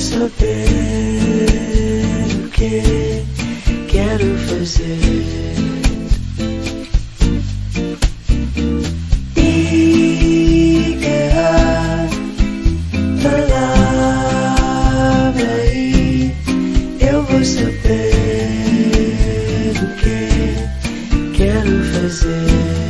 saber o que quero fazer. saber o que quero fazer.